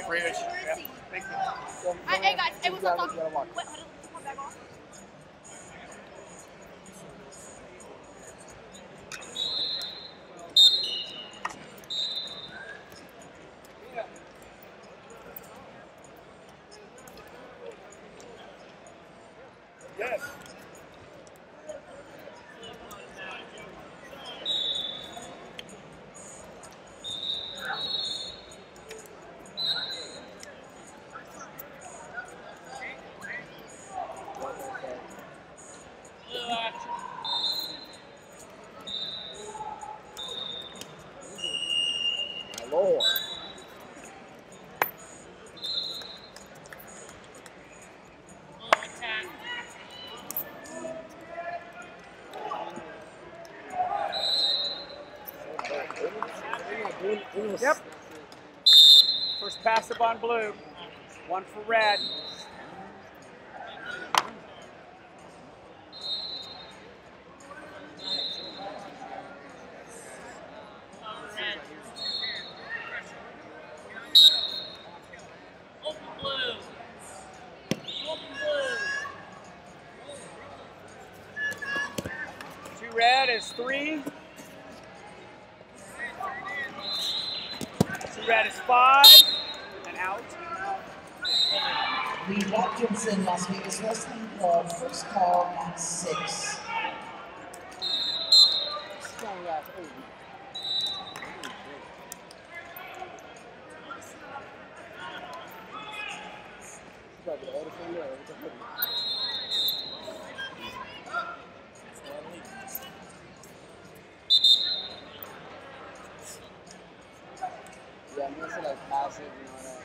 Thank you. Hey guys, up, You gotta watch. Wait, hold on, bag on. Yep. First passive on blue. One for red. Red is three. Two red is five. And out. Lee Watkinson, Las Vegas Wrestling Club, first call at six. I'm gonna say like passive, you know that.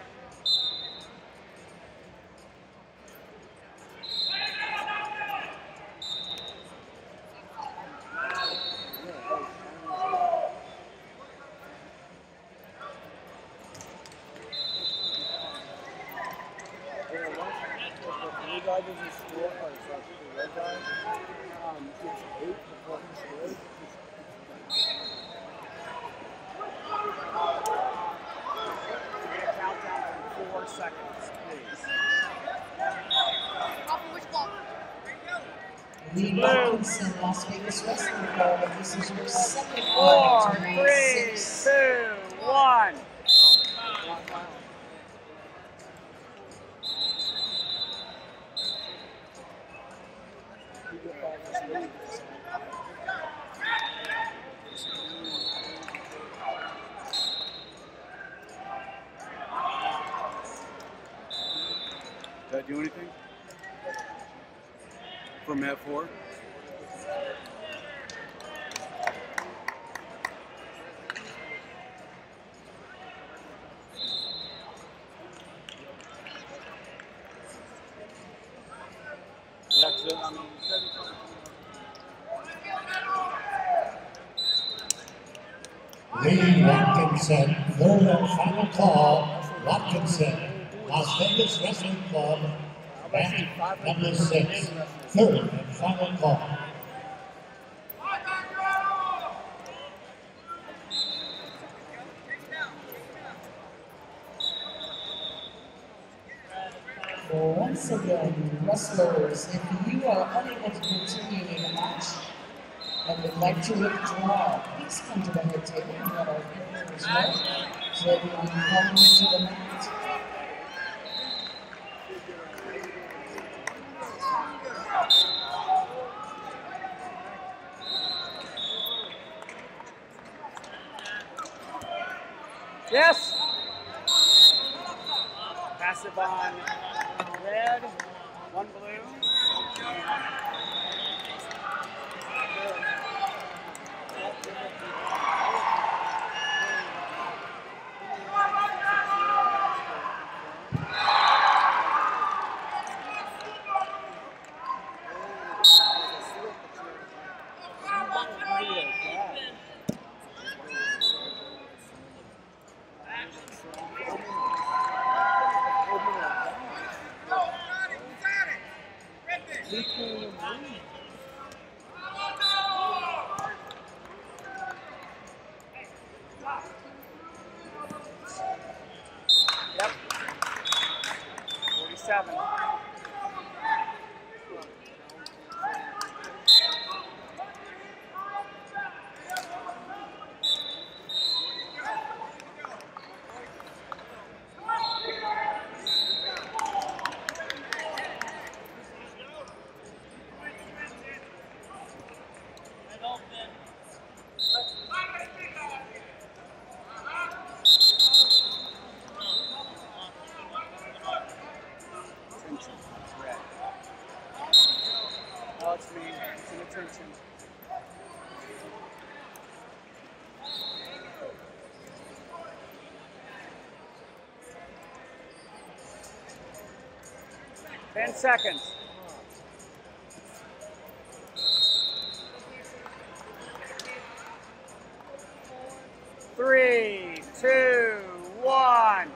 blue guy doesn't score, or sorry, the red guy um, gets eight before he scores. Get a countdown for four seconds, please. Off of which block? Lee Watkinson, Las Vegas Wrestling Club, this is your second call Four, at three, six. two, one. You get back this lead. Did I do anything? For Mat 4? That's it. I mean, Lee Watkinson, third and final call. Watkinson, Las Vegas Wrestling Club, match number six. Third and final call. Once again, wrestlers, if you are unable to continue in the match and would like to withdraw, please come to the head table and let our members know so to the mat. Yes. Passive on red, one blue. Yep. 47. 10 seconds. Three, two, one.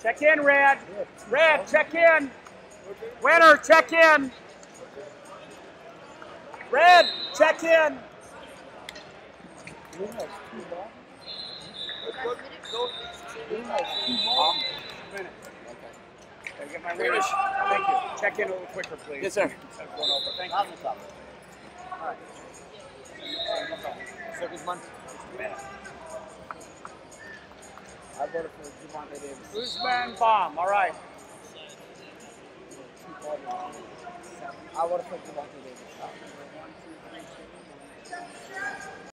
Check in, Red. Red, check in. Winner, check in. Red, check in. Green has two balls. Green has two balls. Minute. Gotta get my winners. Thank you. Check in a little quicker, please. Yes, sir. Instead of going over. Thank you. Not the top. Alright. So Guzman. I voted for Javante Davis. Guzman bomb. All right. I voted for Javante Davis.